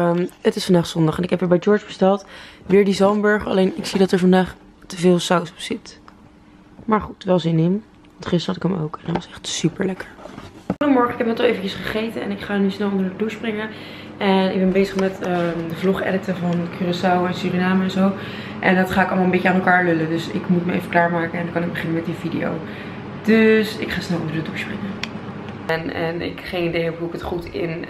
Goedemorgen, het is vandaag zondag en ik heb er bij George besteld. Weer die zalmburger, alleen ik zie dat er vandaag te veel saus op zit. Maar goed, wel zin in. Want gisteren had ik hem ook en dat was echt super lekker. Goedemorgen, ik heb net al eventjes gegeten en ik ga nu snel onder de douche springen. En ik ben bezig met ehm, de vlog editen van Curaçao en Suriname en zo. En dat ga ik allemaal een beetje aan elkaar lullen. Dus ik moet me even klaarmaken en dan kan ik beginnen met die video. Dus ik ga snel onder de douche springen. En, en ik geen idee heb hoe ik het goed in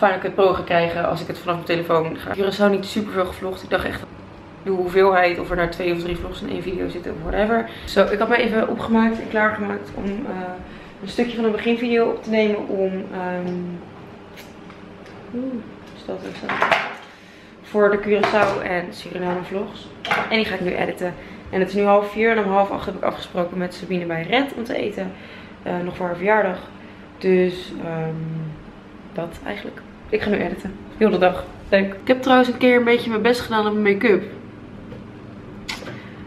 uh, Cut Pro ga krijgen als ik het vanaf mijn telefoon ga. Curaçao niet super veel gevlogd. Ik dacht echt de hoeveelheid of er nou twee of drie vlogs in één video zitten of whatever. Zo, ik had me even opgemaakt en klaargemaakt om uh, een stukje van een beginvideo op te nemen om... Um, Oeh, stel het Voor de Curaçao en Suriname vlogs. En die ga ik nu editen. En het is nu half vier en om half acht heb ik afgesproken met Sabine bij Red om te eten. Uh, nog voor haar verjaardag. Dus um, dat eigenlijk. Ik ga nu editen. Heel de dag. Leuk. Ik heb trouwens een keer een beetje mijn best gedaan op mijn make-up.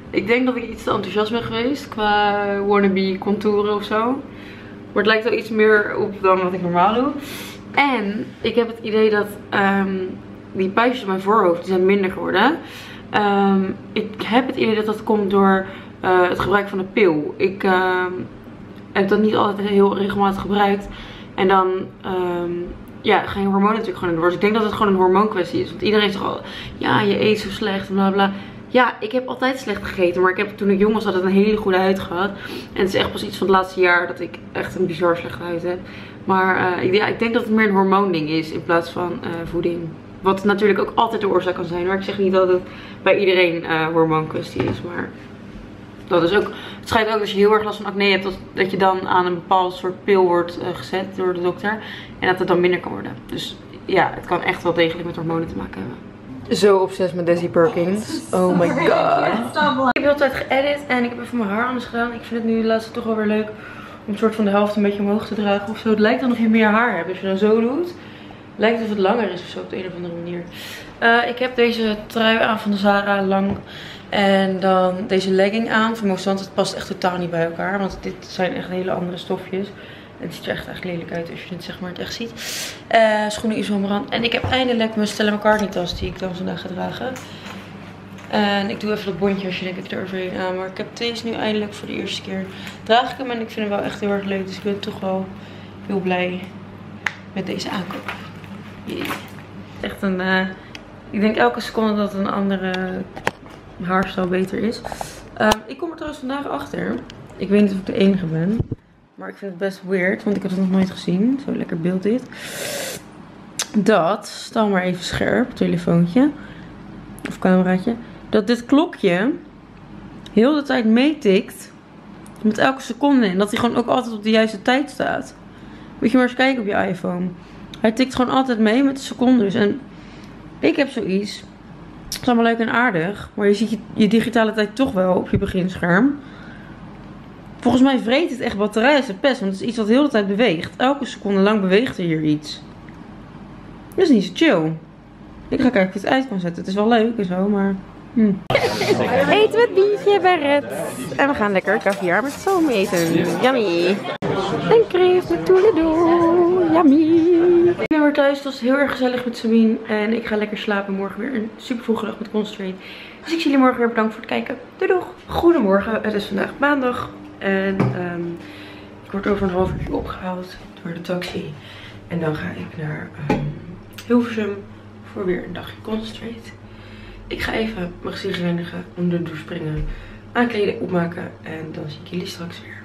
Ik denk dat ik iets te enthousiast ben geweest qua wannabe contouren of zo. Maar het lijkt wel iets meer op dan wat ik normaal doe. En ik heb het idee dat um, die puistjes op mijn voorhoofd zijn minder geworden. Um, ik heb het idee dat dat komt door uh, het gebruik van de pil. Ik heb dat niet altijd heel regelmatig gebruikt. En dan um, ja, gaan je hormonen natuurlijk gewoon in de. Dus ik denk dat het gewoon een hormoonkwestie is. Want iedereen zegt al, ja, je eet zo slecht, bla bla. Ja, ik heb altijd slecht gegeten. Maar ik heb toen ik jong was altijd een hele goede huid gehad. En het is echt pas iets van het laatste jaar dat ik echt een bizar slechte huid heb. Maar uh, ik, ja, ik denk dat het meer een hormoonding is in plaats van uh, voeding. Wat natuurlijk ook altijd de oorzaak kan zijn. Maar ik zeg niet dat het bij iedereen uh, hormoonkwestie is. Maar dat is ook, het schijnt ook als je heel erg last van acne hebt, dat, dat je dan aan een bepaald soort pil wordt uh, gezet door de dokter. En dat het dan minder kan worden. Dus ja, het kan echt wel degelijk met hormonen te maken hebben. Zo obsessief met Desi Perkins. Oh my god. Ik heb hele tijd geëdit en ik heb even mijn haar anders gedaan. Ik vind het nu de laatste toch wel weer leuk om een soort van de helft een beetje omhoog te dragen of zo. Het lijkt dan nog je meer haar hebt. Als je dan zo doet, lijkt het of het langer is of zo op de een of andere manier. Uh, ik heb deze trui aan van de Zara lang en dan deze legging aan van Mostant. Het past echt totaal niet bij elkaar. Want dit zijn echt hele andere stofjes. Het ziet er echt echt lelijk uit als je het zeg maar echt ziet. Uh, schoenen Isomeran. En ik heb eindelijk mijn Stella McCartney tas die ik dan vandaag ga dragen. En ik doe even dat je denkt ik er overheen aan. Maar ik heb deze nu eindelijk voor de eerste keer. Draag ik hem en ik vind hem wel echt heel erg leuk. Dus ik ben toch wel heel blij met deze aankoop. Yay. Echt een... Uh, ik denk elke seconde dat een andere haarstijl beter is. Uh, ik kom er trouwens vandaag achter. Ik weet niet of ik de enige ben. Maar ik vind het best weird. Want ik heb het nog nooit gezien. Zo lekker beeld dit. Dat, stel maar even scherp, telefoontje. Of cameraatje. Dat dit klokje heel de tijd meetikt. Met elke seconde. En dat hij gewoon ook altijd op de juiste tijd staat. Moet je maar eens kijken op je iPhone. Hij tikt gewoon altijd mee met de secondes. En ik heb zoiets. Het is allemaal leuk en aardig. Maar je ziet je, je digitale tijd toch wel op je beginscherm. Volgens mij vreet het echt batterij als het pest. Want het is iets wat de hele tijd beweegt. Elke seconde lang beweegt er hier iets. Dat is niet zo chill. Ik ga kijken of ik het uit kan zetten. Het is wel leuk en zo, maar... Hm. Eten met Bietje bij Red. En we gaan lekker caviar met zoom eten. Yummy. En kreeft met toeledoe. Yummy. Thuis. Het was heel erg gezellig met Sabine. En ik ga lekker slapen. Morgen weer een super vroege dag met Concentrate. Dus ik zie jullie morgen weer. Bedankt voor het kijken. Doei doeg. Goedemorgen. Het is vandaag maandag. En um, ik word over een half uur opgehaald door de taxi. En dan ga ik naar um, Hilversum voor weer een dagje Concentrate. Ik ga even mijn gezicht reinigen, onder de douche springen, aankleden, opmaken. En dan zie ik jullie straks weer.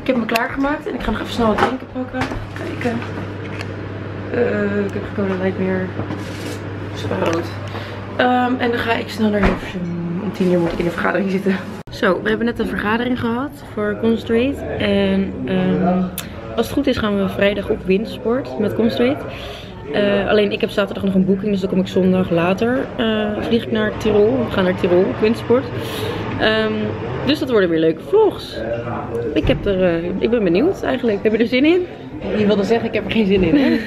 Ik heb me klaargemaakt en ik ga nog even snel wat drinken pakken. Kijken. Uh, ik heb meer. Spa rood. Um, en dan ga ik snel naar Hilversum. Om 10 uur moet ik in de vergadering zitten. Zo, we hebben net een vergadering gehad voor Concentrate. En um, als het goed is gaan we vrijdag op windsport met Concentrate. Uh, alleen ik heb zaterdag nog een boeking, dus dan kom ik zondag later. Uh, vlieg ik naar Tirol. We gaan naar Tirol op windsport. Um, dus dat worden weer leuke vlogs. Ik, heb er, uh, ik ben benieuwd eigenlijk. Heb je er zin in? Je wilde zeggen, ik heb er geen zin in. Hè?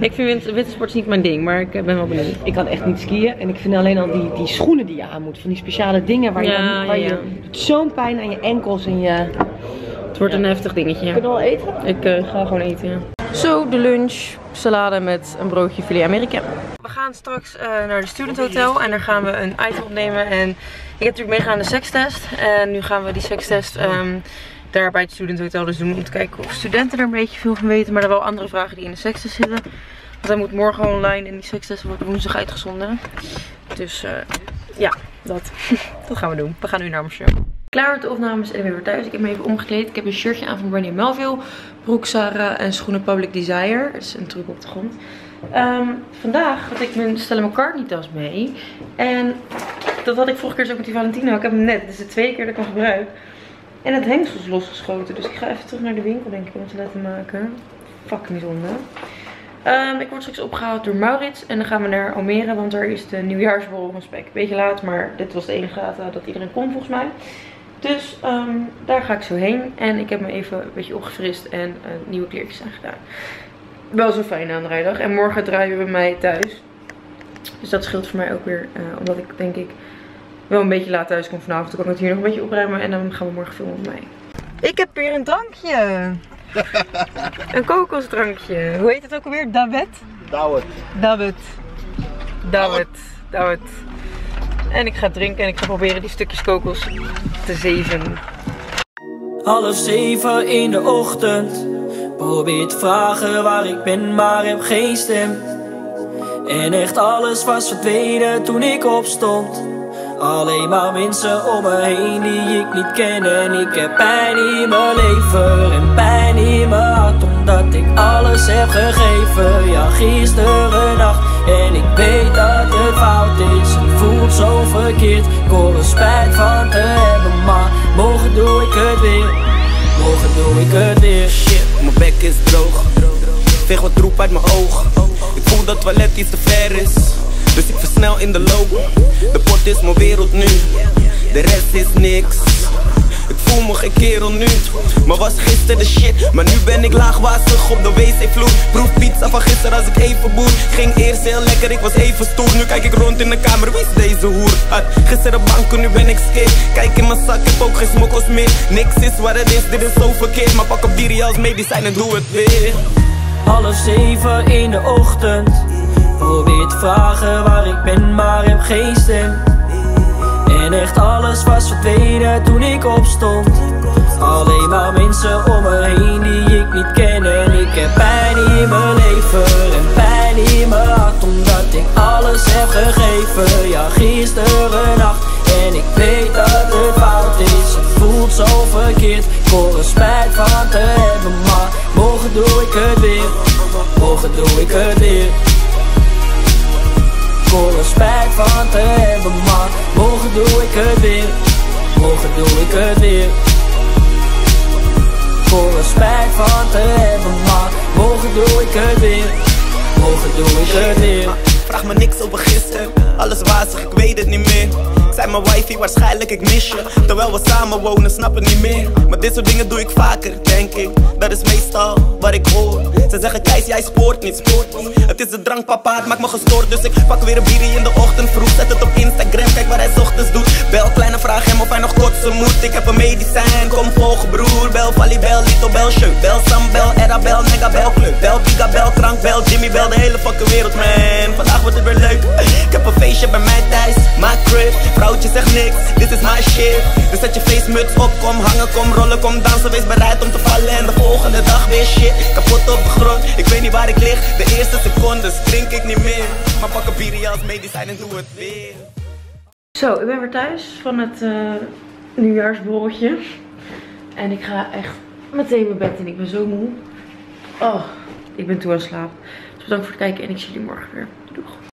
ik vind wintersport niet mijn ding, maar ik ben wel benieuwd. Ik kan echt niet skiën en ik vind alleen al die, die schoenen die je aan moet. Van die speciale dingen waar je, ja, waar ja. je zo'n pijn aan je enkels en je... Het wordt een heftig dingetje. Kun je al eten? Ik uh, ga gewoon eten, ja. Zo, de lunch. Salade met een broodje filet Amerika. We gaan straks eh, naar de Student Hotel en daar gaan we een item opnemen. En ik heb natuurlijk meegegaan aan de sekstest. En nu gaan we die sekstest um, daar bij het Student Hotel dus doen om te kijken of studenten er een beetje veel van weten. Maar er wel andere vragen die in de sekstest zitten. Want hij moet morgen online en die sekstest wordt woensdag uitgezonden. Dus uh, ja, dat, dat gaan we doen. We gaan nu naar Amsterdam. Klaar met de opnames en ben weer thuis. Ik heb me even omgekleed. Ik heb een shirtje aan van Brandy Melville. Broek Sarah en schoenen Public Desire. Dat is een truc op de grond. Um, vandaag had ik mijn Stella McCartney tas mee. En dat had ik vorige keer zo met die Valentino. Ik heb hem net. Is de tweede keer dat ik hem gebruik. En het hengsel is losgeschoten. Dus ik ga even terug naar de winkel denk ik om te laten maken. Fucking zonde. Um, ik word straks opgehaald door Maurits. En dan gaan we naar Almere. Want daar is de nieuwjaarsborrel van Spek. Beetje laat. Maar dit was de enige data dat iedereen kon volgens mij. Dus um, daar ga ik zo heen. En ik heb me even een beetje opgefrist en uh, nieuwe kleertjes aangedaan. Wel zo fijn aan de rijdag. En morgen draaien we bij mij thuis. Dus dat scheelt voor mij ook weer. Uh, omdat ik denk ik wel een beetje laat thuis kom vanavond. Dan kan ik het hier nog een beetje opruimen. En dan gaan we morgen filmen met mij. Ik heb weer een drankje. een kokosdrankje. Hoe heet het ook alweer? David? David. David. David. David. En ik ga drinken en ik ga proberen die stukjes kokos te zeven. Half zeven in de ochtend. Probeer te vragen waar ik ben, maar heb geen stem. En echt alles was verdwenen toen ik opstond. Alleen maar mensen om me heen die ik niet ken. En ik heb pijn in mijn leven en pijn in mijn hart. Omdat ik alles heb gegeven. Ja, gisteren nacht. En ik weet dat het fout is. Het voelt zo verkeerd. Ik hoor er spijt van te hebben. Maar morgen doe ik het weer. Morgen doe ik het weer. Shit, mijn bek is droog. Veeg wat troep uit mijn ogen. Ik voel dat toilet iets te ver is. Dus ik versnel in de loop. De pot is mijn wereld nu. De rest is niks. Ik voel me geen kerel nu. Maar was gisteren de shit. Maar nu ben ik laagwazig op de wc-vloer. Proef pizza van gisteren als ik even boer. Ging eerst heel lekker, ik was even stoer. Nu kijk ik rond in de kamer, wie is deze hoer? Had gisteren banken, nu ben ik skate. Kijk in mijn zak, ik heb ook geen smokkels meer. Niks is wat het is, dit is zo verkeerd. Maar pak op die als medicijn en doe het weer. Half zeven in de ochtend. Probeer te vragen waar ik ben, maar heb geen stem. En echt alles was verdwenen toen ik opstond. Alleen maar mensen om me heen die ik niet ken. En ik heb pijn in mijn leven en pijn in mijn hart. Omdat ik alles heb gegeven, ja gisteren nacht. En ik weet dat het fout is, het voelt zo verkeerd. Hoor er spijt van te hebben, maar morgen doe ik het weer. Morgen doe ik het weer. Doe ik het weer. Morgen doe ik het weer. Hoor er spijt van te hebben, maar morgen doe ik het weer. Morgen doe ik het weer. Vraag me niks over gisteren, alles wazig, ik weet het niet meer. Zei mijn wifi, waarschijnlijk ik mis je. Terwijl we samen wonen, snap het niet meer. Maar dit soort dingen doe ik vaker, denk ik. Dat is meestal wat ik hoor. Ze zeggen, Keis, jij spoort niet, spoort niet. Het is de drank, papa, het maakt me gestoord. Dus ik pak weer een bierie in de ochtend vroeg. Zet het op Instagram, kijk wat hij ochtends doet. Bel kleine vraag hem of hij nog kotsen moet. Ik heb een medicijn, kom volgen broer. Bel Valley, bel Lito, bel Shirt. Bel Sam, bel Era, bel Nega, bel Club. Bel Giga, bel Krank, bel Jimmy, bel de hele fucking wereld, man. Vrouwtje zegt niks, this is my shit. Dus zet je feestmuts op, kom hangen, kom rollen, kom dansen. Wees bereid om te vallen en de volgende dag weer shit. Kapot op de grond, ik weet niet waar ik lig. De eerste secondes drink ik niet meer. Maar pak een bier als medicijn en doe het weer. Zo, ik ben weer thuis van het uh, nieuwjaarsborreltje. En ik ga echt meteen mijn bed in. Ik ben zo moe. Oh, ik ben toe aan slaap. Dus bedankt voor het kijken en ik zie jullie morgen weer. Doeg.